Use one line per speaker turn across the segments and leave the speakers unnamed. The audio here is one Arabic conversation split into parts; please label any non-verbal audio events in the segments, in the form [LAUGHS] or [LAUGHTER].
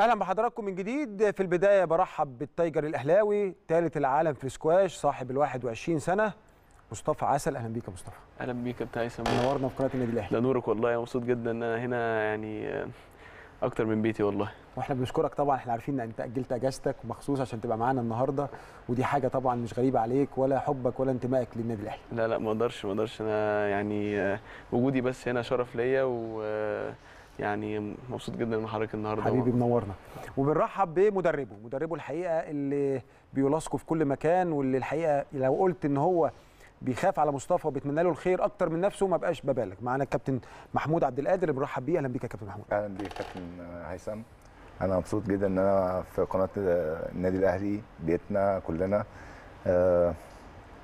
أهلا بحضراتكم من جديد. في البداية برحب بالتايجر الاهلاوي ثالث العالم في السكواش صاحب ال 21 سنة. مصطفى عسل أهلا بيك يا مصطفى.
أهلا بيك يا كابتن هيثم
منورنا في قناة النادي الأهلي.
ده نورك والله مبسوط جدا إن أنا هنا يعني أكتر من بيتي والله.
وإحنا بنشكرك طبعا إحنا عارفين إن أنت أجلت أجازتك مخصوص عشان تبقى معانا النهارده. ودي حاجة طبعا مش غريبة عليك ولا حبك ولا انتمائك للنادي الأهلي.
لا لا ما أقدرش ما أقدرش. أنا يعني وجودي بس هنا شرف ليا و يعني مبسوط جدا من حضرتك النهارده
حبيبي منورنا. وبنرحب بمدربه. مدربه الحقيقة اللي بيلاصقه في كل مكان واللي الحقيقة لو قلت إن هو بيخاف على مصطفى وبيتمنى له الخير أكتر من نفسه ما بقاش ببالغ. معانا الكابتن محمود عبد القادر بنرحب بيه. أهلا بيك يا كابتن محمود.
أهلا بيك كابتن هيثم. أنا مبسوط جدا إن أنا في قناة النادي الأهلي بيتنا كلنا. أه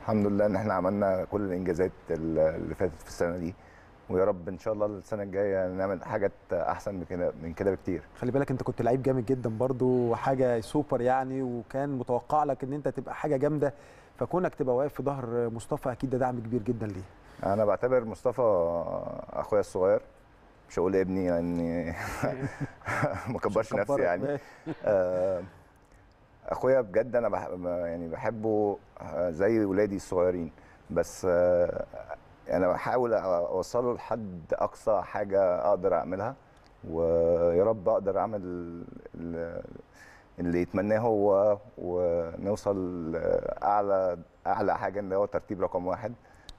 الحمد لله إن إحنا عملنا كل الإنجازات اللي فاتت في السنة دي. ويا رب إن شاء الله السنة الجاية نعمل حاجات أحسن من كده من كده بكتير.
خلي بالك أنت كنت لعيب جامد جدا برضو حاجة سوبر يعني وكان متوقع لك إن أنت تبقى حاجة جامدة فكونك تبقى واقف في ظهر مصطفى أكيد ده دعم كبير جدا ليه.
أنا بعتبر مصطفى أخويا الصغير مش هقول ابني لأني [LAUGHS] ما كبرش نفسي يعني. أخويا بجد أنا بح... يعني بحبه زي ولادي الصغيرين بس أنا بحاول أوصله لحد أقصى حاجة أقدر أعملها ويا رب أقدر أعمل اللي يتمناه هو ونوصل اعلى أعلى حاجة اللي هو ترتيب رقم واحد.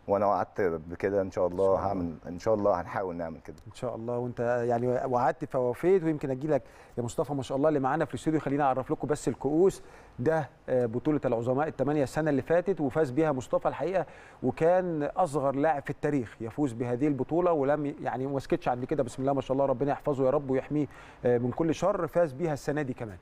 وأنا وعدت بكده ان شاء الله هعمل إن شاء الله هنحاول نعمل كده.
إن شاء الله. وانت يعني وعدت فوفيت ويمكن أجي لك يا مصطفى ما شاء الله اللي معانا في الاستوديو. خليني أعرف لكم بس الكؤوس. ده بطولة العظماء الثمانيه السنة اللي فاتت وفاز بيها مصطفى الحقيقة وكان أصغر لاعب في التاريخ يفوز بهذه البطولة. ولم يعني ما سكتش عند كده. بسم الله ما شاء الله ربنا يحفظه يا رب ويحميه من كل شر. فاز بيها السنة دي كمان.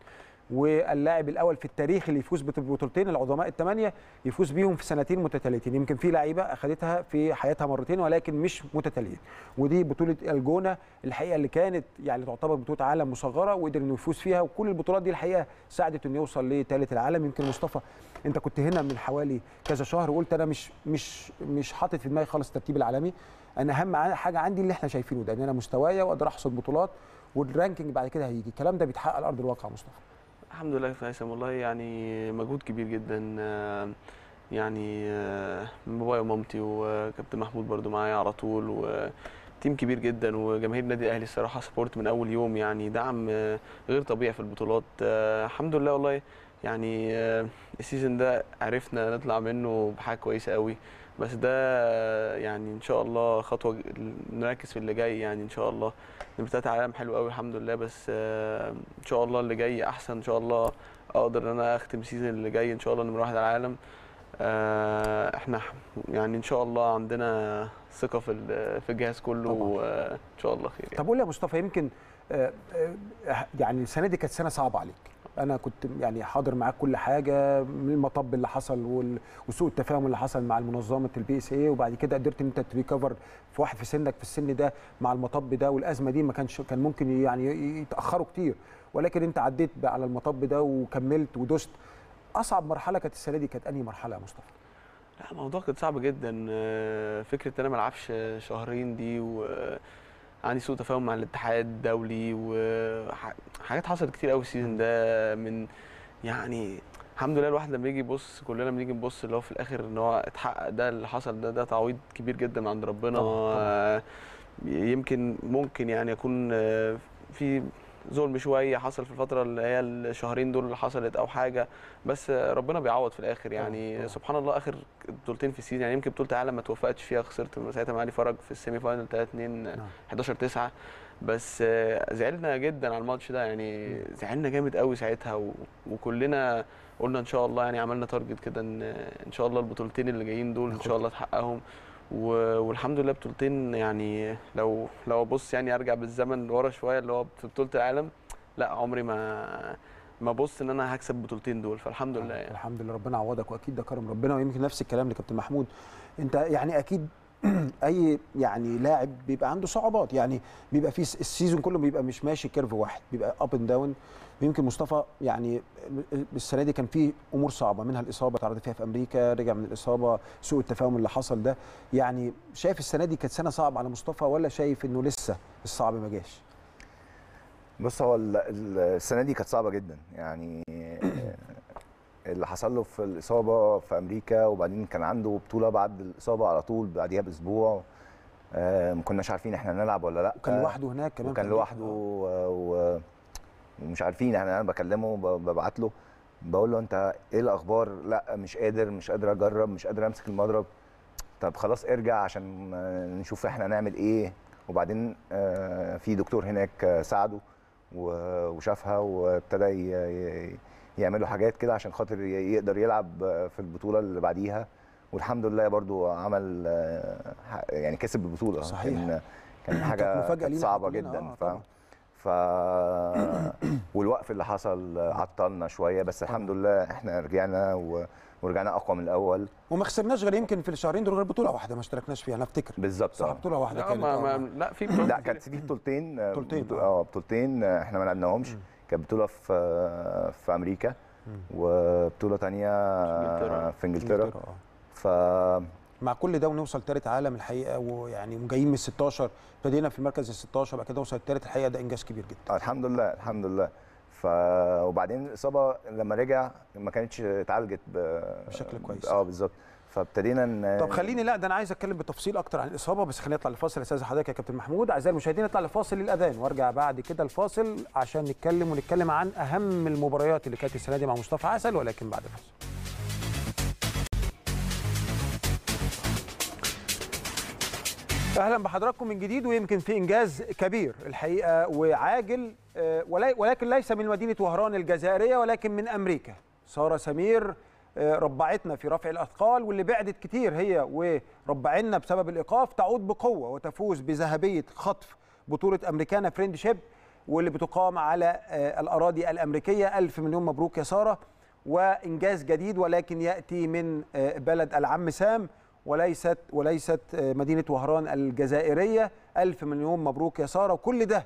واللاعب الأول في التاريخ اللي يفوز ببطولتين العظماء الثمانيه يفوز بيهم في سنتين متتاليتين. يمكن في لعيبة اخذتها في حياتها مرتين ولكن مش متتاليين. ودي بطولة الجونة الحقيقة اللي كانت يعني تعتبر بطولة عالم مصغرة وقدر إنه يفوز فيها. وكل البطولات دي الحقيقة ساعدت إنه يوصل لثالث العالم. يمكن مصطفى أنت كنت هنا من حوالي كذا شهر وقلت أنا مش مش مش حاطط في دماغي خالص الترتيب العالمي. أنا أهم حاجة عندي اللي إحنا شايفينه ده إن أنا مستوايا وأقدر أحصد بطولات وال ranking بعد كده هيجي. الكلام ده بيتحقق على أرض الواقع مصطفى.
الحمد لله يا هيثم والله يعني مجهود كبير جدا يعني من بابايا ومامتي وكابتن محمود برده معايا على طول و team كبير جدا وجماهير النادي الأهلي الصراحة support من أول يوم يعني دعم غير طبيعي في البطولات الحمد لله والله يعني ال season ده عرفنا نطلع منه بحاجة كويسة قوي بس ده يعني إن شاء الله خطوة نركز في اللي جاي يعني إن شاء الله. نبتدي عالم حلو قوي الحمد لله بس إن شاء الله اللي جاي أحسن إن شاء الله أقدر إن أنا أختم ال season اللي جاي إن شاء الله نمرة واحد على العالم. إحنا يعني إن شاء الله عندنا ثقة في في الجهاز كله وإن شاء الله خير
يعني. طب قول لي يا مصطفى يمكن يعني السنة دي كانت سنة صعبة عليك. أنا كنت يعني حاضر معاك كل حاجة من المطب اللي حصل وسوء التفاهم اللي حصل مع المنظمة ال PSA وبعد كده قدرت إن أنت ت recover في واحد في سنك في السن ده مع المطب ده والأزمة دي ما كانش كان ممكن يعني يتأخروا كتير. ولكن أنت عديت على المطب ده وكملت ودست أصعب مرحلة كانت السنة دي كانت أنهي مرحلة يا مصطفى؟
لا الموضوع كان صعب جدا. فكرة إن أنا ما ألعبش شهرين دي و عندي سوء تفاهم مع الاتحاد الدولي وحاجات حصلت كتير قوي السيزون ده من يعني الحمد لله الواحد لما يجي يبص كلنا بنيجي نبص اللي هو في الآخر إن هو اتحقق ده اللي حصل ده ده تعويض كبير جدا من عند ربنا طبعا. يمكن ممكن يعني يكون في ظلم شوية حصل في الفترة اللي هي الشهرين دول اللي حصلت أو حاجة بس ربنا بيعوض في الآخر يعني طبعا. سبحان الله آخر بطولتين في ال season يعني يمكن بطولة العالم ما توفقتش فيها خسرت ساعتها مع علي فرج في ال semi final 3 2 11 9 بس زعلنا جدا على الماتش ده يعني زعلنا جامد قوي ساعتها وكلنا قلنا إن شاء الله يعني عملنا target كده ان إن شاء الله البطولتين اللي جايين دول إن شاء الله تحققهم. والحمد لله بطولتين يعني لو لو أبص يعني أرجع بالزمن لورا شوية اللي هو بطولة العالم لا عمري ما ما أبص إن أنا هكسب البطولتين دول فالحمد لله يعني.
الحمد لله ربنا عوضك وأكيد ده كرم ربنا ويمكن نفس الكلام لكابتن محمود أنت يعني أكيد [CLEARS THROAT] أي يعني لاعب بيبقى عنده صعوبات يعني بيبقى في ال season كله بيبقى مش ماشي curve واحد بيبقى up and down يمكن مصطفى يعني السنة دي كان في أمور صعبة منها الإصابة تعرض فيها في أمريكا رجع من الإصابة سوء التفاهم اللي حصل ده. يعني شايف السنة دي كانت سنة صعبة على مصطفى ولا شايف إنه لسه الصعب ما جاش؟
بص هو ال- ال- السنة دي كانت صعبة جدا. يعني اللي حصل له في الإصابة في أمريكا وبعدين كان عنده بطولة بعد الإصابة على طول بعديها بأسبوع. آه، ما كناش عارفين إحنا هنلعب ولا لأ.
وكان لوحده هناك كمان
وكان
في
لوحده
أمريكا.
و... ومش عارفين إحنا أنا بكلمه ببعت له بقول له أنت إيه الأخبار؟ لأ مش قادر مش قادر أجرب مش قادر أمسك المضرب. طب خلاص ارجع عشان نشوف إحنا نعمل إيه. وبعدين آه، في دكتور هناك آه، ساعده وشافها وابتدى يعملوا حاجات كده عشان خاطر يقدر يلعب في البطولة اللي بعديها. والحمد لله برضو عمل آه، يعني كسب البطولة.
صحيح.
كان [CLEARS THROAT] حاجة
كانت صعبة
جدا
آه،
ف [CLEARS THROAT] والوقف اللي حصل عطلنا شوية بس الحمد لله إحنا رجعنا و... ورجعنا أقوى من الأول
وما خسرناش غير يمكن في الشهرين دول غير بطولة واحدة ما اشتركناش فيها أنا أفتكر
بالظبط
صح
آه.
بطولة واحدة
لا
كانت
ما
آه.
ما لا في [CLEARS THROAT]
لا. كانت في بطولتين آه،
بطولتين، آه.
آه بطولتين آه، إحنا ما لعبناهمش كانت بطولة في آه، في أمريكا وبطولة تانية
إنجلترا.
في إنجلترا
إنجلترا، آه.
ف
مع كل ده ونوصل ثالث عالم الحقيقة ويعني جايين من ال 16 ابتدينا في المركز ال 16 بعد كده نوصل الثالث الحقيقة ده إنجاز كبير جدا.
آه، الحمد لله الحمد لله. ف وبعدين الإصابة لما رجع ما كانتش اتعالجت ب...
بشكل كويس.
آه بالظبط. فابتدينا ن...
طب خليني لا ده أنا عايز أتكلم بالتفصيل أكتر عن الإصابة بس خلينا نطلع لفاصل. أستاذ حضرتك يا كابتن محمود أعزائي المشاهدين نطلع لفاصل للأذان وأرجع بعد كده الفاصل عشان نتكلم ونتكلم عن أهم المباريات اللي كانت السنة دي مع مصطفى عسل ولكن بعد الفاصل. أهلا بحضراتكم من جديد ويمكن في إنجاز كبير الحقيقة وعاجل آه، ولكن ليس من مدينة وهران الجزائرية ولكن من أمريكا. سارة سمير آه، ربعتنا في رفع الأثقال واللي بعدت كتير هي وربعنا بسبب الإيقاف تعود بقوة وتفوز بذهبية خطف بطولة أمريكانا فريندشيب واللي بتقام على آه، الأراضي الأمريكية. ألف مليون مبروك يا سارة وإنجاز جديد ولكن يأتي من بلد العم سام. وليست وليست آه، مدينة وهران الجزائرية. ألف مليون مبروك يا سارة. وكل ده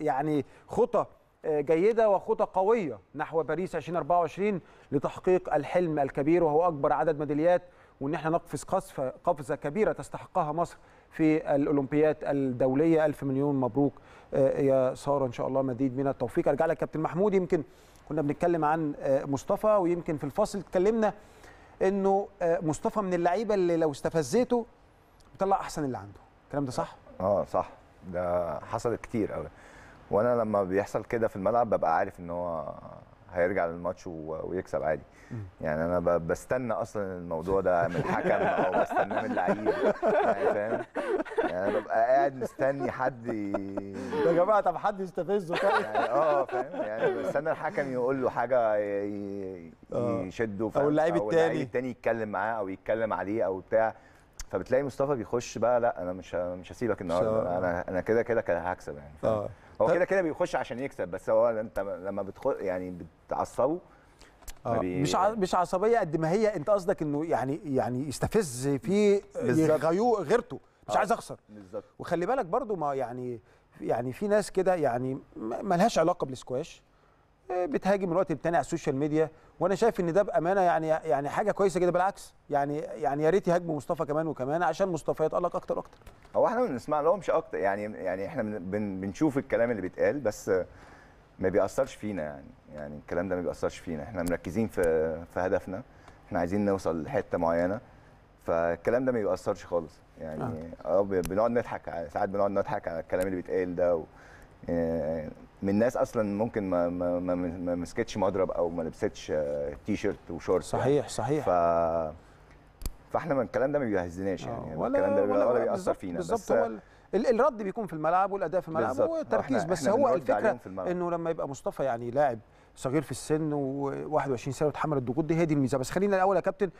يعني خطى آه، جيدة وخطى قوية نحو باريس 2024 لتحقيق الحلم الكبير وهو أكبر عدد ميداليات وإن إحنا نقفز قفزه قفزة كبيرة تستحقها مصر في الاولمبيات الدولية. ألف مليون مبروك آه، يا سارة. إن شاء الله مزيد من التوفيق. أرجع لك كابتن محمود. يمكن كنا بنتكلم عن مصطفى ويمكن في الفاصل اتكلمنا انه آه، مصطفى من اللعيبة اللي لو استفزيته بيطلع احسن اللي عنده. الكلام ده صح؟
آه صح. ده حصلت كتير قوي وأنا لما بيحصل كده في الملعب ببقى عارف إن هو هيرجع للماتش ويكسب عادي. يعني أنا بستنى أصلا الموضوع ده من الحكم أو بستناه من اللعيب. يعني فاهم؟ يعني أنا ببقى قاعد مستني حد
يا جماعة طب حد يستفزه
يعني آه فاهم؟ يعني بستنى الحكم يقول له حاجة
آه.
يشده؟
أو اللعيب
أو
التاني.
اللعيب التاني. يتكلم معاه أو يتكلم عليه أو بتاع. فبتلاقي مصطفى بيخش بقى لأ أنا مش مش هسيبك النهارده. أنا أنا كده كده هكسب يعني فاهم؟
آه.
هو كده كده بيخش عشان يكسب بس هو انت لما بتخش يعني بتعصبه
آه، مش ع- مش عصبية قد ما هي انت قصدك انه يعني يعني يستفز في
بالظبط.
غيو غيرته مش
آه.
عايز اخسر
بالظبط
وخلي بالك برضو ما يعني يعني في ناس كده يعني ملهاش علاقة بالسكواش آه، بتهاجم الوقت التاني على ال social media وأنا شايف إن ده بأمانة يعني يعني حاجة كويسة جدا بالعكس. يعني يعني يا ريت يهاجموا مصطفى كمان وكمان عشان مصطفى يتألق أكتر وأكتر.
هو إحنا بنسمع لهمش أكتر يعني يعني إحنا بن- بن بنشوف الكلام اللي بيتقال بس ما بيأثرش فينا يعني. يعني الكلام ده ما بيأثرش فينا. إحنا مركزين في في هدفنا. إحنا عايزين نوصل لحتة معينة. فالكلام ده ما بيأثرش خالص. يعني آه ب- بنقعد نضحك ساعات بنقعد نضحك على الكلام اللي بيتقال ده و آه، من ناس أصلا ممكن ما ما ما, ما مسكتش مضرب أو ما لبستش آه، تي شيرت وشورت
صحيح صحيح.
ف فاحنا من الكلام ده ما بيهزناش يعني.
آه،
الكلام ده ولا, ولا بيأثر فينا
بالظبط.
بس
الرد بيكون في الملعب والأداء في الملعب. والتركيز.
إحنا-
بس هو
الفكرة.
إنه لما يبقى مصطفى يعني لاعب صغير في السن و21 سنة وتحمل الضغوط دي هي دي الميزة. بس خلينا الأول يا كابتن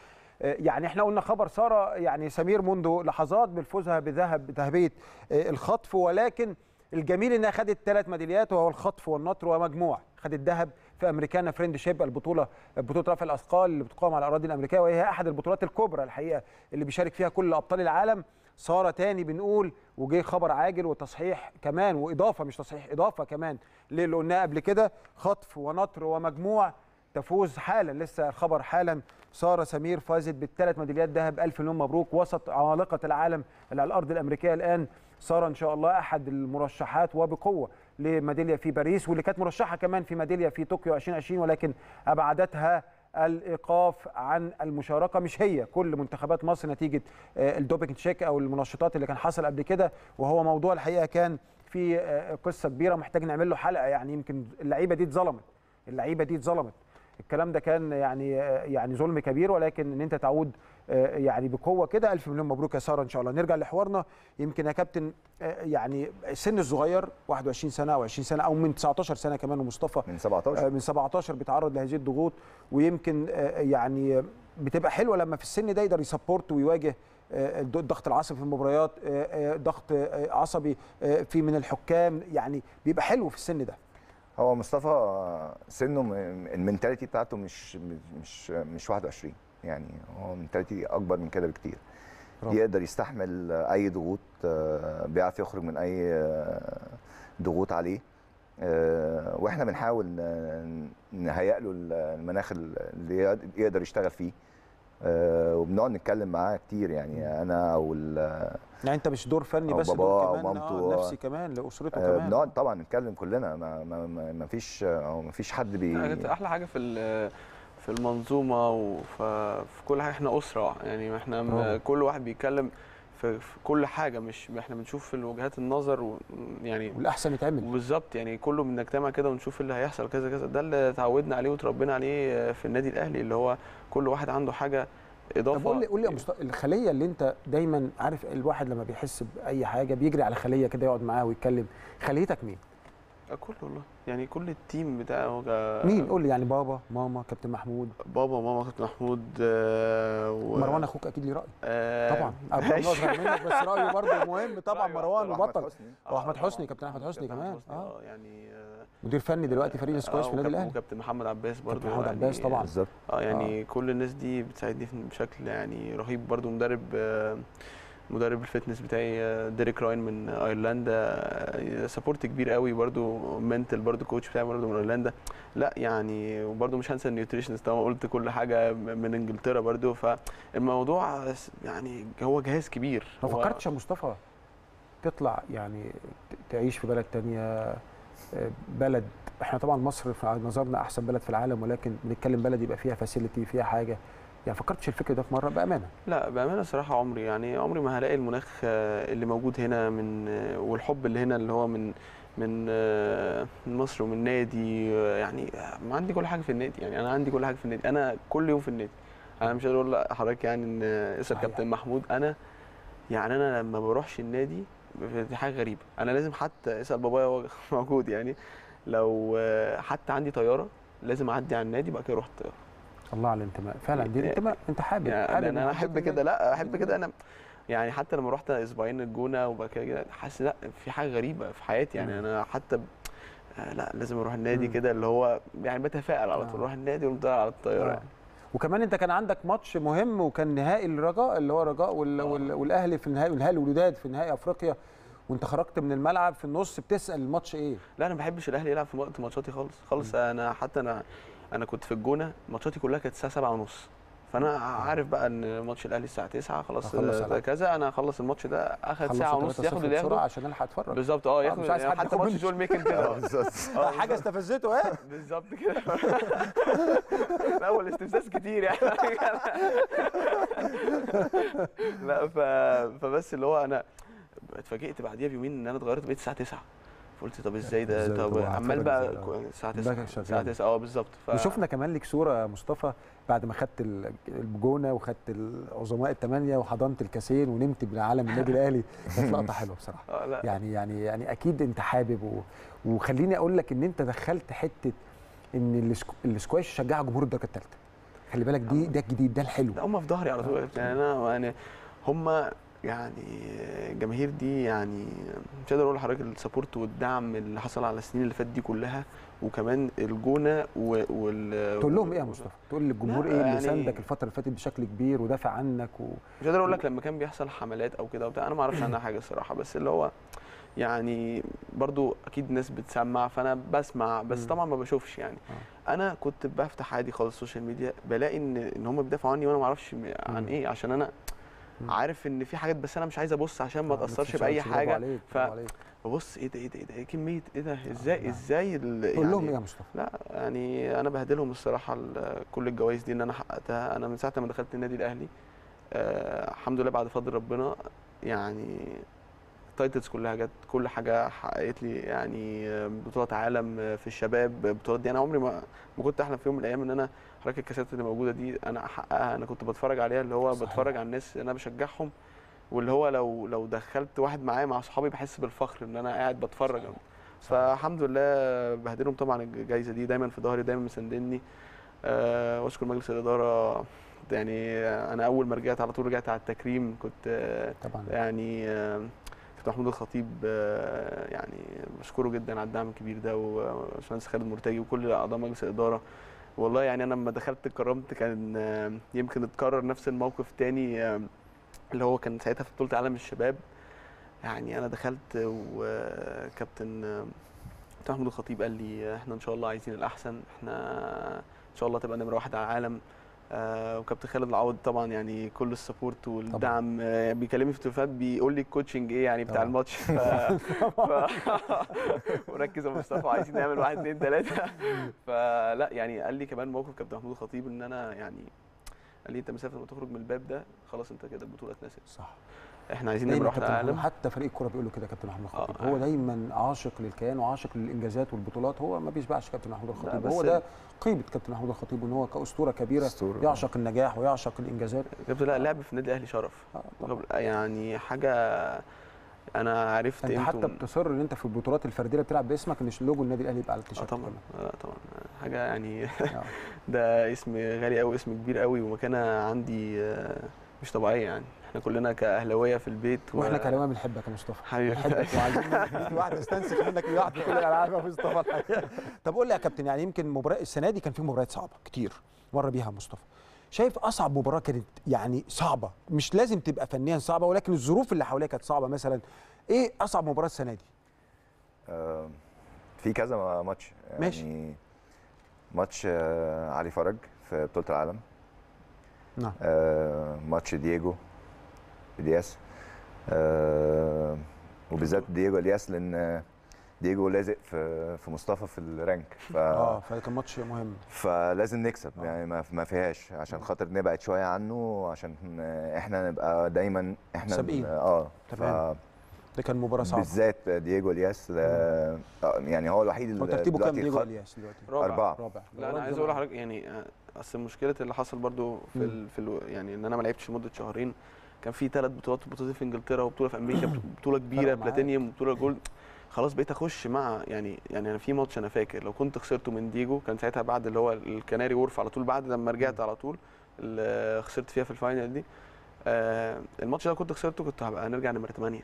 آه، يعني إحنا قلنا خبر سارة يعني سمير منذ لحظات بفوزها بذهب ذهبيه آه، الخطف ولكن الجميل إنها خدت ثلاث ميداليات وهو الخطف والنطر ومجموع. خدت ذهب في أمريكانا friendship البطولة بطولة رفع الأثقال اللي بتقام على الأراضي الأمريكية وهي أحد البطولات الكبرى الحقيقة اللي بيشارك فيها كل أبطال العالم. سارة تاني بنقول وجه خبر عاجل وتصحيح كمان وإضافة مش تصحيح إضافة كمان للي قلناه قبل كده خطف ونطر ومجموع. تفوز حالا لسه الخبر حالا. سارة سمير فازت بالثلاث ميداليات ذهب ألف مليون مبروك. وسط عمالقة العالم اللي على الأرض الأمريكية الآن ساره إن شاء الله أحد المرشحات وبقوة لميدالية في باريس واللي كانت مرشحة كمان في ميدالية في طوكيو 2020 ولكن أبعدتها الإيقاف عن المشاركة. مش هي كل منتخبات مصر نتيجة آه، ال doping check أو المنشطات اللي كان حصل قبل كده. وهو موضوع الحقيقة كان في آه، قصة كبيرة محتاج نعمل له حلقة. يعني يمكن اللعيبة دي اتظلمت اللعيبة دي اتظلمت. الكلام ده كان يعني آه، يعني ظلم كبير ولكن إن أنت تعود يعني بقوة كده. ألف مليون مبروك يا سارة إن شاء الله. نرجع لحوارنا. يمكن يا كابتن آه، يعني السن الصغير 21 سنة أو 20 سنة أو من 19 سنة كمان ومصطفى.
من 17
آه، من 17 بيتعرض لهذه الضغوط. ويمكن آه، يعني بتبقى حلوة لما في السن ده يقدر يسبورت ويواجه آه، الض- الضغط العصبي في المباريات آه، آه، ضغط آه، عصبي آه، في من الحكام. يعني بيبقى حلو في السن ده.
هو مصطفى سنه ال mentality بتاعته مش مش مش 21 يعني هو mentality أكبر من كده بكتير.
برافو.
يقدر يستحمل أي ضغوط آه، بيعرف يخرج من أي آه، ضغوط عليه. آه، وإحنا بنحاول ن- نهيئ له المناخ اللي يقد- يقدر يشتغل فيه. وبنقعد نتكلم معاه كتير يعني أنا أو ال-
يعني أنت مش دور فني
أو
بس دور
أو
كمان. آه نفسي كمان لأسرته
آه،
كمان.
بنقعد طبعا نتكلم كلنا ما ما ما ما فيش أو ما فيش حد بي
حاجة- أحلى حاجة في ال- في المنظومة وفي كل حاجة. إحنا أسرة يعني إحنا
برافو.
كل واحد بيتكلم في, في كل حاجة. مش إحنا بنشوف في وجهات النظر و- يعني
والأحسن يتعمل.
بالظبط يعني كله بنجتمع كده ونشوف اللي هيحصل كذا كذا. ده اللي اتعودنا عليه وتربينا عليه في النادي الأهلي اللي هو كل واحد عنده حاجة إضافة.
طب قول لي قول لي يا مصطفى الخلية اللي انت دايما عارف الواحد لما بيحس بأي حاجة بيجري على خلية كده يقعد معاها ويتكلم خليتك مين؟
كله والله. يعني كل ال team بتاعه جا-
مين؟ قول لي يعني بابا ماما كابتن محمود.
بابا ماما كابتن محمود آه، و...
مروان أخوك أكيد ليه رأي.
آه،
طبعا. أصغر منك بس رأيه برضه مهم. [LAUGHS] طبعا مروان
وأحمد
وبطل
حسني.
واحمد
آه،
حسني
طبعاً.
كابتن أحمد حسني كمان.
حسني، آه. يعني آه،
مدير فني دلوقتي فريق السكواش
آه،
في النادي الأهلي.
وكابتن محمد عباس برضو
كابتن محمد
يعني
عباس طبعا.
بالظبط.
آه يعني كل الناس دي بتساعدني بشكل يعني رهيب برضو مدرب آه، مدرب ال fitness بتاعي آه، ديريك راين من أيرلندا. support كبير قوي برضو mental برضو coach بتاعي برضو من أيرلندا. لا يعني وبرضو مش هنسى ال nutritionist طبعا قلت كل حاجة من إنجلترا برضو. فالموضوع يعني هو جهاز كبير.
ما فكرتش يا مصطفى تطلع يعني تعيش في بلد تانية؟ آه، بلد إحنا طبعا مصر في نظرنا أحسن بلد في العالم ولكن بنتكلم بلد يبقى فيها facility فيها حاجة. يعني فكرتش الفكر ده في مرة؟ بأمانة.
لا بأمانة صراحة عمري يعني عمري ما هلاقي المناخ آه، اللي موجود هنا من آه، والحب اللي هنا اللي هو من من آه، من مصر ومن نادي يعني آه، عندي كل حاجة في النادي يعني أنا عندي كل حاجة في النادي. أنا كل يوم في النادي. أنا مش أقول لحضرتك يعني إن اسال. كابتن محمود أنا يعني أنا لما بروحش النادي دي حاجة غريبة. أنا لازم حتى اسال بابايا هو [LAUGHS] موجود يعني لو حتى عندي طيارة لازم أعدي على النادي بعد كده أروح الطيارة.
الله على الانتماء فعلا دي الانتماء انت حابب
يعني
حابب
أنا,
أحب
كده لا أحب كده أنا يعني حتى لما رحت أسبوعين الجونة وبعد كده حاسس لأ في حاجة غريبة في حياتي يعني. أنا حتى. آه لأ لازم أروح النادي. كده اللي هو يعني بتفائل على
آه.
طول أروح النادي ونطلع على الطيارة
آه.
يعني.
وكمان أنت كان عندك ماتش مهم وكان نهائي الرجاء اللي هو وال... وال... والأهلي في النهائي والنهائي الوداد في نهائي أفريقيا وأنت خرجت من الملعب في النص بتسأل الماتش إيه
لا أنا ما بحبش الأهلي يلعب في وقت ماتشاتي خالص خالص أنا حتى أنا أنا كنت في الجونة ماتشاتي كلها كانت الساعة 7 ونص. فأنا عارف بقى إن ماتش الأهلي الساعة 9 خلاص آه، كذا أنا هخلص الماتش ده
آخد
ساعة ونص
3-0
ياخد اللي ياخده
عشان ألحق أتفرج.
بالظبط آه ياخد
مش عايز حد
حتى ماتش. جول ميكن كده [LAUGHS] آه،
حاجة استفزته إيه
بالظبط كده. [LAUGHS] لا هو الاستفزاز كتير يعني. [LAUGHS] لا ف... فبس اللي هو أنا اتفاجئت بعديها بيومين إن أنا اتغيرت بقيت الساعة 9 فقلت طب إزاي ده؟ طب عمال بقى؟ كو- الساعة
ده
9
كان
الساعة
شغال.
9 آه بالظبط. ف...
وشفنا كمان ليك صورة يا مصطفى بعد ما خدت ال- الجونة وخدت العظماء الثمانيه وحضنت الكاسين ونمت بعالم النادي الأهلي. كانت لقطة حلوة بصراحة. [LAUGHS]
آه
يعني يعني يعني أكيد أنت حابب و... وخليني أقول لك إن أنت دخلت حتة إن السكو... السكواش شجع جمهور الدرجة الثالثه خلي بالك دي ده الجديد ده الحلو.
هم في ظهري على طول. يعني أنا يعني هم يعني الجماهير دي يعني مش قادر أقول لحضرتك السبورت والدعم اللي حصل على السنين اللي فاتت دي كلها وكمان الجونة وال
تقول لهم إيه يا مصطفى تقول للجمهور إيه اللي
يعني-
ساندك الفترة اللي فاتت بشكل كبير ودافع عنك و...
مش قادر أقول لك لما كان بيحصل حملات أو كده وبتاع أنا ما أعرفش عنها حاجة الصراحة بس اللي هو يعني برضو أكيد ناس بتسمع فأنا بسمع بس. طبعا ما بشوفش يعني أنا كنت بفتح عادي خالص ال social media بلاقي إن إن هم بيدافعوا عني وأنا ما أعرفش عن
مم.
إيه عشان
أنا.
عارف إن في حاجات بس أنا مش عايز أبص عشان ما
آه،
اتاثرش
اتشتتش،
بأي
حاجة.
ف-. ببص إيه ده إيه ده إيه ده إيه كمية إيه ده
إزاي.
إزاي ال-
قول لهم إيه
يعني
يا مصطفى.
لا يعني أنا بهدلهم الصراحة ال- كل الجوائز دي إن أنا حققتها. أنا من ساعة ما دخلت النادي الأهلي آه الحمد لله بعد فضل ربنا يعني ال titles كلها جت كل حاجة حققت لي يعني آه، بطولات عالم آه، في الشباب بطولات دي. أنا عمري ما ما كنت أحلم في يوم من الأيام إن أنا حضرتك الكاسات اللي موجودة دي؟ أنا أحققها. أنا كنت بتفرج عليها اللي هو
صحيح.
بتفرج على الناس أنا بشجعهم واللي هو لو لو دخلت واحد معايا مع صحابي بحس بالفخر إن أنا قاعد بتفرج.
صحيح.
فالحمد لله بهدلهم طبعا الجائزه دي دايما في ظهري دايما مساندني أه وأشكر مجلس الإدارة. يعني أنا أول ما رجعت على طول رجعت على التكريم. كنت
طبعا.
يعني آه، كابتن محمود الخطيب آه، يعني بشكره جدا على الدعم الكبير ده وباشمهندس خالد مرتجي وكل أعضاء مجلس الإدارة. والله يعني أنا لما دخلت اتكرمت كان آه، يمكن اتكرر نفس الموقف تاني آه، اللي هو كان ساعتها في بطولة عالم الشباب. يعني أنا دخلت وكابتن آه، كابتن محمود الخطيب قال لي إحنا إن شاء الله عايزين الأحسن إحنا إن شاء الله تبقى نمرة واحد على العالم. آه وكابتن خالد العوض طبعا يعني كل ال support والدعم آه بيكلمني في التليفونات بيقول لي ال coaching إيه يعني بتاع. الماتش. ف... [LAUGHS] ف... [LAUGHS] وركز يا مصطفى عايزين نعمل واحد اثنين ثلاثة فلا يعني قال لي كمان موقف كابتن محمود الخطيب إن أنا يعني قال لي أنت مسافه لما تخرج من الباب ده خلاص أنت كده البطولة اتنست.
صح.
إحنا عايزين
دايما
نمره واحد
كابتن
على
محمود
العالم
حتى فريق الكوره بيقول له كده كابتن محمود الخطيب
آه.
هو دايما عاشق للكيان وعاشق للإنجازات والبطولات هو ما بيشبعش كابتن محمود الخطيب هو ده قيمة كابتن محمود الخطيب إن هو كأسطورة كبيرة
أسطورة.
يعشق النجاح ويعشق الإنجازات
كابتن لا اللعب في النادي الأهلي شرف
آه، طبعاً.
يعني حاجة أنا عرفت أنت
حتى بتصر إن أنت في البطولات الفردية اللي بتلعب باسمك ان لوجو النادي الأهلي يبقى على التيشيرت
طبعا
كمان.
آه طبعا حاجة يعني
آه. [LAUGHS]
ده اسم غالي قوي اسم كبير قوي ومكانة عندي آه، مش طبيعية يعني. إحنا كلنا كأهلاوية في البيت و-
وإحنا كلاويه بنحبك يا مصطفى.
حبيبي.
بنحبك وعايزين واحد نستنسخ منك واحد في كل الألعاب يا مصطفى. الحقيقة طب قول لي يا كابتن يعني يمكن مباراه السنة دي كان في مباريات صعبة كتير مر بيها مصطفى. شايف أصعب مباراة كانت يعني صعبة؟ مش لازم تبقى فنيا صعبة ولكن الظروف اللي حواليها كانت صعبة مثلا. إيه أصعب مباراة السنة دي؟
آه، في كذا ماتش. يعني
ماشي.
ماتش آه، علي فرج في بطولة العالم.
نعم
آه، ماتش دييجو الياس آه، وبالذات دييجو الياس لأن دييجو لازق في في مصطفى في ال rank ف
آه فكان ماتش مهم
فلازم نكسب
آه.
يعني ما ما فيهاش عشان خاطر نبعد شوية عنه عشان إحنا نبقى دايما إحنا
سابقين.
آه
تمام. ده كان مباراة صعبة.
بالذات دييجو إلياس آه، آه، يعني هو الوحيد اللي
ترتيبه كام؟
خد-
إلياس دلوقتي.
رابع.
أربعة.
رابع.
لا أنا عايز أقول لحضرتك يعني آه، أصل مشكلة اللي حصل برضو في. ال... في ال... يعني إن أنا ما لعبتش لمدة شهرين كان في ثلاث بطولات بطوله في إنجلترا وبطولة في أمريكا [CLEARS THROAT]
بطولة كبيرة.
بلاتينيوم وبطوله gold. خلاص بقيت أخش مع يعني يعني أنا في ماتش أنا فاكر لو كنت خسرته من ديجو كان ساعتها بعد اللي هو الكناري وورف على طول بعد لما رجعت على طول اللي خسرت فيها في ال final دي آه الماتش ده لو كنت خسرته كنت هبقى نرجع نمرة 8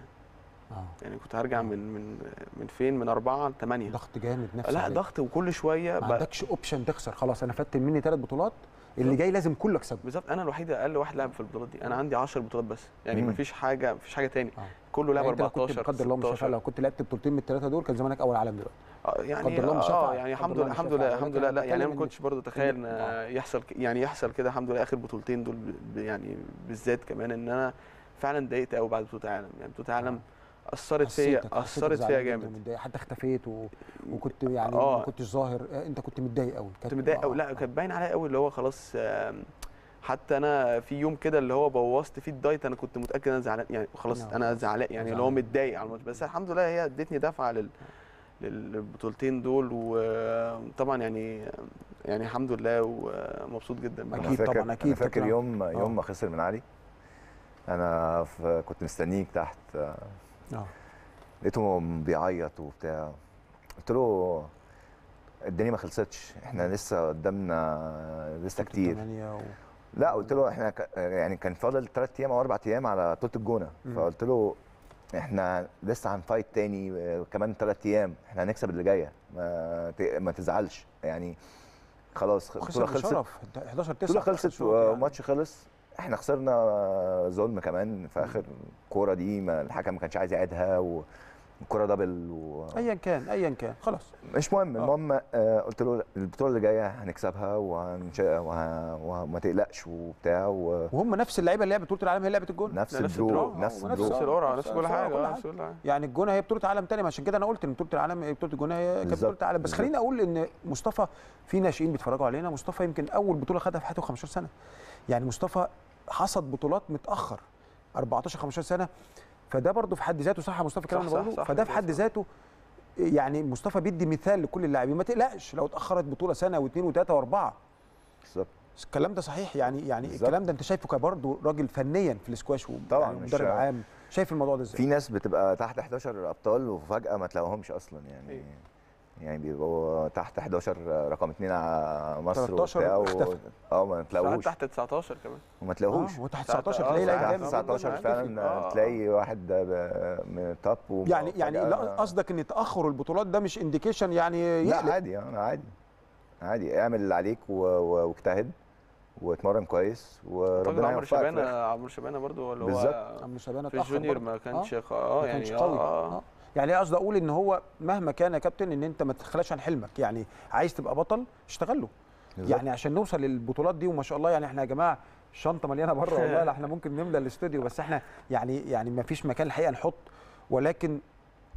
آه.
يعني كنت هرجع من من من فين؟ من أربعة ل 8
ضغط جامد نفسي
لا
عليك.
ضغط وكل شوية
ما عندكش option تخسر خلاص أنا فات مني ثلاث بطولات اللي جاي لازم كله اكسبه
بالظبط. أنا الوحيد أقل واحد لعب في البطولات دي. أنا عندي 10 بطولات بس. يعني
مم.
مفيش حاجة مفيش حاجة تاني.
آه.
كله لعب
يعني أنت لو
14
كنت بقدر الله مش شغال
16
لو كنت لعبت بطولتين من الثلاثه دول كان زمانك أول عالم دلوقتي.
آه، يعني
قدر الله مش آه.
يعني
قدر
الحمد
الله
لله الحمد. لله الحمد لله. لا يعني
أنا
ما كنتش برضه أتخيل إن
آه.
آه، يحصل يعني يحصل كده الحمد لله آخر بطولتين دول يعني بالذات كمان إن أنا فعلا ضايقت قوي بعد بطولة العالم. يعني بطولة العالم أثرت فيا أثرت فيا جامد.
حتى اختفيت و... وكنت يعني
آه.
ما كنتش ظاهر آه، أنت كنت متضايق قوي
كنت متضايق قوي لا كانت باين عليا قوي اللي هو خلاص حتى أنا في يوم كده اللي هو بوظت فيه الدايت أنا كنت متأكد إن أنا زعلان يعني خلاص
نعم.
أنا زعلان يعني اللي هو. متضايق على الماتش بس الحمد لله هي ادتني دفعة لل للبطولتين دول وطبعا يعني يعني الحمد لله ومبسوط جدا.
فاكر
طبعاً، أكيد
أنا فاكر
كابتن.
يوم
آه.
يوم ما خسر من علي أنا كنت مستنيك تحت آه،
آه.
لقيته بيعيط وبتاع. قلت له الدنيا ما خلصتش إحنا لسه قدامنا لسه كتير.
و...
لا قلت له إحنا ك- يعني كان فاضل ثلاث أيام أو أربع أيام على بطوله
الجونة.
فقلت له إحنا لسه هنفايت تاني آه، كمان ثلاث أيام إحنا هنكسب اللي جاية. ما, ت- ما تزعلش. يعني خلاص البطوله خلصت.
بشرف. انت 11 9
البطوله خلصت والماتش خلص. إحنا خسرنا ظلم كمان في آخر كورة دي ما الحكم ما كانش عايز يعيدها و... الكره دبل و...
ايا كان ايا كان. خلاص.
مش مهم.
آه.
المهم آه قلت له البطولة اللي جاية هنكسبها وهنش... وه... وما تقلقش وبتاع ونفس
وهم نفس اللعيبة اللي لعبت بطولة العالم هي لعبت الجون.
نفس
الدرو. نفس الدرو
نفس القرعه كل
حاجة
آه،
حاجة.
نفس كل حاجة.
يعني الجونه هي بطولة عالم تاني عشان كده أنا قلت إن بطولة العالم بطولة الجونه هي كانت بطولة عالم بس. خليني أقول إن مصطفى في ناشئين بيتفرجوا علينا. مصطفى يمكن أول بطولة خدها في حياته 15 سنة. يعني مصطفى حصد بطولات متأخر 14 15 سنة. فده برضه في حد ذاته صح يا مصطفى الكلام اللي بقوله فده في حد. ذاته يعني مصطفى بيدي مثال لكل اللاعبين ما تقلقش لو اتأخرت بطولة سنة واثنين وثلاثه وأربعة
بالظبط
الكلام ده صحيح يعني يعني
بالظبط.
الكلام ده انت شايفه كبرضه راجل فنيا في الاسكواش
طبعاً،
يعني مدرب عام شايف الموضوع ده إزاي؟
في ناس بتبقى تحت 11 أبطال وفجأة ما تلاقوهمش أصلا يعني
أيوة.
يعني بيبقوا تحت 11 رقم اثنين على مصر
13
وبتاع و-
اختفى.
آه ما
ساعات
تلاقوش
تحت 19 كمان
وما تلاقوش
آه وتحت
ساعات-
19
آه،
تلاقي لعيب
ساعات
جامد
تحت
جامد.
19
عادي.
فعلا
آه.
تلاقي واحد من ال top وب-
يعني يعني لا قصدك إن تأخر البطولات ده مش indication يعني
لا
يقلق
عادي أنا عادي عادي اعمل اللي عليك واجتهد واتمرن كويس وربنا
عمرو
يوفقك في
شبانه. عمرو شبانة برضو اللي
بالظبط.
هو
عم شبانة
في الجونيور
برضه.
ما كانش.
آه ما
يعني
كانش قوي.
آه.
يعني قصدي أقول ان هو مهما كان يا كابتن ان انت ما تتخلاش عن حلمك. يعني عايز تبقى بطل اشتغل له. يعني عشان نوصل للبطولات دي وما شاء الله يعني إحنا يا جماعة الشنطه مليانة بره [LAUGHS] والله لا إحنا ممكن نملى الاستوديو بس إحنا يعني يعني ما فيش مكان الحقيقة نحط. ولكن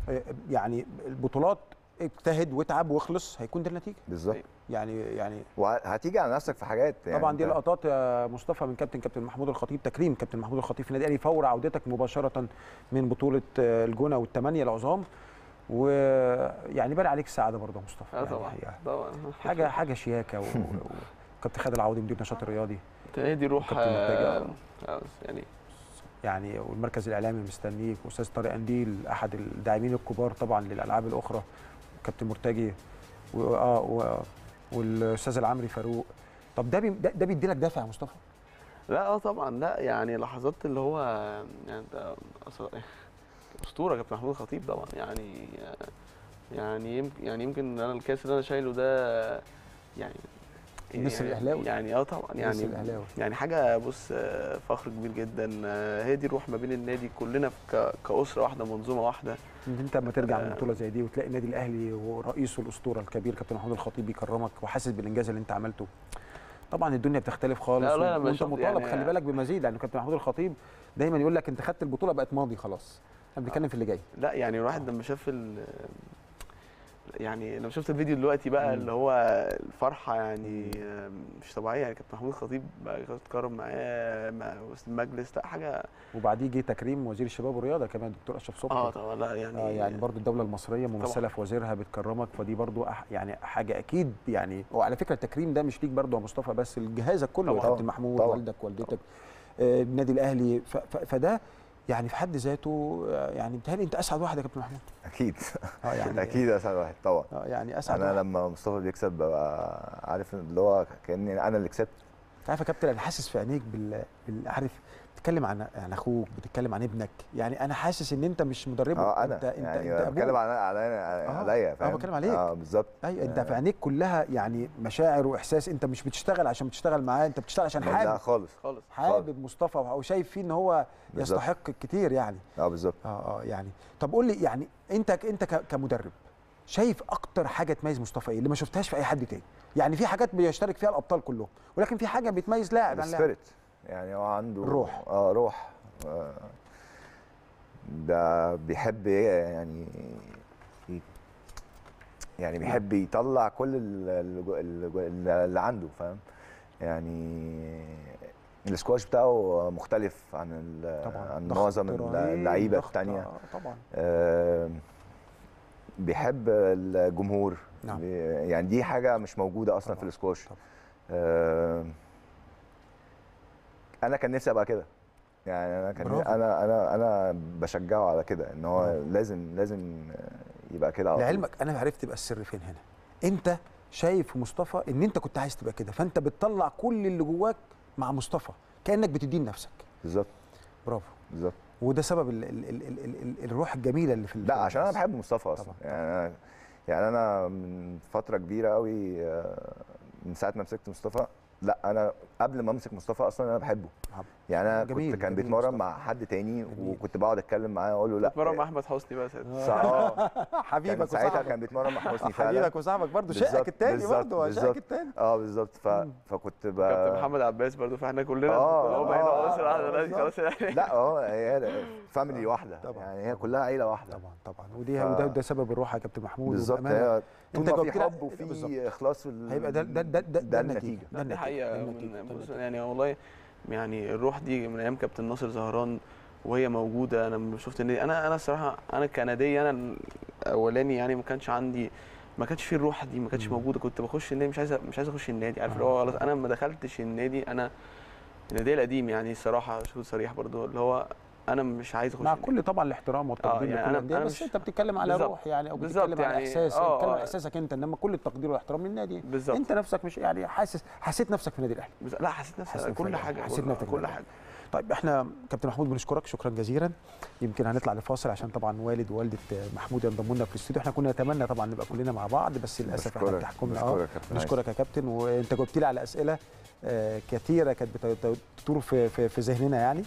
آه، يعني البطولات اجتهد واتعب واخلص هيكون ده النتيجة.
بالظبط.
يعني يعني
وهتيجي على نفسك في حاجات يعني.
طبعا دي لقطات يا مصطفى من كابتن كابتن محمود الخطيب تكريم كابتن محمود الخطيب في النادي الاهلي فور عودتك مباشرة من بطولة آه، الجونة والثمانيه العظام ويعني بان عليك السعادة برضه يا مصطفى.
آه
يعني
طبعا
الحقيقة.
طبعا.
حاجة حاجة شياكة [LAUGHS] وكابتن خالد العوضي مدير النشاط الرياضي.
هي دي روح. آه، آه، يعني.
يعني والمركز الإعلامي مستنيك وأستاذ طارق أنديل أحد الداعمين الكبار طبعا للألعاب الأخرى. كابتن مرتجي و- آه و- والأستاذ العمري فاروق. طب ده بي ده, بيدي لك دافع يا مصطفى؟
لا آه طبعا. لا يعني لحظات اللي هو يعني أص- أسطورة كابتن محمود الخطيب طبعا. يعني يعني يمكن يعني يمكن أنا الكاس اللي أنا شايله ده يعني
النسر
يعني-
الأهلاوي.
يعني آه طبعا يعني
الأهلاوي.
يعني حاجة بص آه، فخر كبير جدا آه، هي دي الروح ما بين النادي كلنا كأسرة واحدة منظومة واحدة
إن أنت لما ترجع من
آه.
بطولة زي دي وتلاقي النادي الأهلي ورئيسه الأسطورة الكبير كابتن محمود الخطيب بيكرمك وحاسس بالإنجاز اللي أنت عملته طبعا الدنيا بتختلف خالص
لا، لا، وأنت
مطالب
يعني-
خلي بالك بمزيد لأن كابتن محمود الخطيب دايما يقول لك أنت خدت البطولة بقت ماضي خلاص إحنا بنتكلم في اللي جاي
لا يعني الواحد لما شاف يعني لما شفت الفيديو دلوقتي بقى. اللي هو الفرحة يعني مش طبيعية يعني كابتن محمود الخطيب بقى اتكرم معاه مع وسط المجلس لا حاجة
وبعديه جه تكريم وزير الشباب والرياضة كمان الدكتور أشرف صبحي
آه طبعا لا يعني
آه يعني برضو الدولة المصرية ممثلة في وزيرها بتكرمك فدي برضو أح يعني حاجة أكيد يعني وعلى فكرة التكريم ده مش ليك برضو يا مصطفى بس لجهازك كله يا. كابتن محمود
طبعاً.
والدك والدتك آه، النادي الأهلي فده يعني في حد ذاته آه، يعني بيتهيألي أنت أسعد واحد يا كابتن محمود.
أكيد.
آه يعني [LAUGHS]
أكيد أسعد واحد طبعا.
آه يعني أسعد
أنا
واحد.
لما مصطفى بيكسب ببقى عارف اللي هو كأني أنا اللي كسبت.
أنت عارف يا كابتن أنا حاسس في عينيك بال, بال... عارف بتتكلم عن عن أخوك بتتكلم عن ابنك. يعني أنا حاسس إن أنت مش مدربه.
آه أنا.
انت
يعني
أنت
بتكلم
أبوه.
على عليا عليا فاهم؟
بتكلم عليك.
آه بالظبط.
أيوه أنت
آه.
في عينيك كلها يعني مشاعر وإحساس. أنت مش بتشتغل عشان بتشتغل معاه أنت بتشتغل عشان
لا
حابب.
خالص
خالص
حابب مصطفى أو شايف فيه إن هو. يستحق كتير يعني.
آه بالظبط.
آه آه يعني. طب قول لي يعني أنت أنت كمدرب شايف أكتر حاجة تميز مصطفى إيه؟ اللي ما شفتهاش في أي حد تاني. يعني في حاجات بيشترك فيها الأبطال كلهم ولكن في حاجة بتميز لاعب عن لاعب.
يعني هو عنده
الروح.
آه روح. آه ده بيحب يعني يعني بيحب يطلع كل ال- ال- ال- اللي عنده فاهم؟ يعني السكواش بتاعه مختلف عن عن معظم اللعيبة
ضغط،
التانية.
آه، طبعا.
آه، بيحب الجمهور.
نعم.
يعني دي حاجة مش موجودة أصلا
طبعاً،
في السكواش.
طبعاً.
آه، أنا كان نفسي أبقى كده يعني أنا كان
برافو.
أنا أنا أنا بشجعه على كده إن هو
برافو.
لازم لازم يبقى كده.
لعلمك أنا عرفت يبقى السر فين هنا أنت شايف في مصطفى إن أنت كنت عايز تبقى كده فأنت بتطلع كل اللي جواك مع مصطفى كأنك بتدين نفسك
بالظبط
برافو
بالظبط
وده سبب ال ال ال ال ال ال الروح الجميلة اللي في
لا عشان
أنا.
بحب مصطفى أصلا
طبعاً.
يعني أنا يعني أنا من فترة كبيرة قوي آه، من ساعة ما مسكت مصطفى لا أنا قبل ما أمسك مصطفى أصلا أنا بحبه. يعني أنا
جميل،
كنت كان بيتمرن. مع حد تاني
جميل.
وكنت بقعد أتكلم معاه أقول له لأ.
اتمرن مع أحمد حسني بقى ساعتها.
سا- آه. [LAUGHS] كان
حبيبك
ساعتها كان بيتمرن مع حسني فعلا.
حبيبك وصاحبك برضه شقك التاني برضه شقك
بالظبط.
التاني.
آه بالظبط. ف... فكنت ب...
كابتن محمد عباس برضو فاحنا كلنا
آه،
هو بقينا
آه،
خلاص الواحدة
آه،
دلوقتي خلاص يعني.
لأ آه هي فاميلي واحدة.
طبعا.
يعني هي كلها عيلة واحدة.
طبعا طبعا. ودي وده ده سبب الروح يا كابتن محمود.
بالظبط ما في حب. وفي إخلاص
هيبقى ده ده ده النتيجة. ده النتيجة.
يعني والله يعني الروح دي من أيام كابتن ناصر زهران وهي موجودة أنا لما شفت النادي أنا أنا الصراحة أنا كندي أنا الأولاني يعني ما كانش عندي ما كانش فيه الروح دي ما كانتش
مم.
موجودة كنت بخش النادي مش عايز مش عايز أخش النادي عارف
آه.
اللي هو خلاص أنا ما دخلتش النادي أنا النادي القديم يعني الصراحة شكون صريح برضو اللي هو أنا مش عايز أخش
مع
النادي.
كل طبعا الاحترام والتقدير
يعني
لكل
أنا-
الانديه
أنا
بس
مش-
أنت بتتكلم على
بالظبط.
روح يعني أو
بالظبط
بتتكلم على
يعني-
إحساس
آه،
بتتكلم على
آه.
إحساسك أنت إنما كل التقدير والاحترام للنادي
بالظبط.
أنت نفسك مش يعني حاسس حسيت نفسك في النادي الأهلي.
بس لا حسيت نفسي
حسيت
كل
نفسك-
حاجة
حسيت نفسك
كل. حاجة.
طيب إحنا كابتن محمود بنشكرك شكرا جزيلا. يمكن هنطلع لفاصل عشان طبعا والد ووالده محمود ينضموا لنا في الاستوديو. إحنا كنا نتمنى طبعا نبقى كلنا مع بعض بس للأسف إحنا
بشكرك
بتحكمنا. آه
بشكرك يا كابتن
بنشكرك يا كابتن. وأنت جاوبت لي على أسئلة آه، كثيره كانت بت- بتدور في في ذهننا يعني.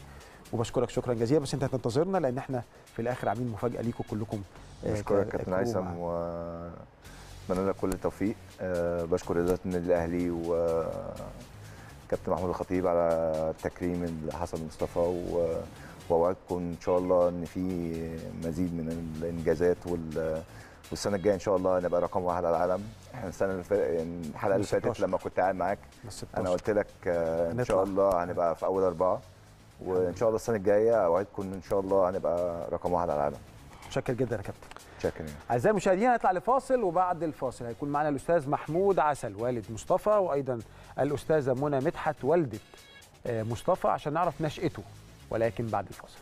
وبشكرك شكرا جزيلا بس أنت هتنتظرنا لأن إحنا في الآخر عاملين مفاجأة ليكم كلكم آه،
بشكرك كابتن هيثم واتمنى لك كل التوفيق آه، بشكر إدارة النادي الأهلي وكابتن محمود الخطيب على التكريم اللي حصل لمصطفى و- وأوعدكم إن شاء الله إن في مزيد من الإنجازات وال والسنة الجاية إن شاء الله نبقى رقم واحد على العالم إحنا السنة اللي فاتت يعني الحلقة اللي فاتت
16.
لما كنت قاعد معاك أنا
16.
قلت لك آه،
إن.
شاء الله هنبقى في أول أربعة وإن شاء الله السنة الجاية أوعدكم إن شاء الله هنبقى رقم واحد على العالم.
متشكر جدا يا كابتن.
شكرا
أعزائي المشاهدين هنطلع لفاصل وبعد الفاصل هيكون معنا الأستاذ محمود عسل والد مصطفى وأيضا الأستاذة منى مدحت والدة آه، مصطفى عشان نعرف نشأته ولكن بعد الفاصل.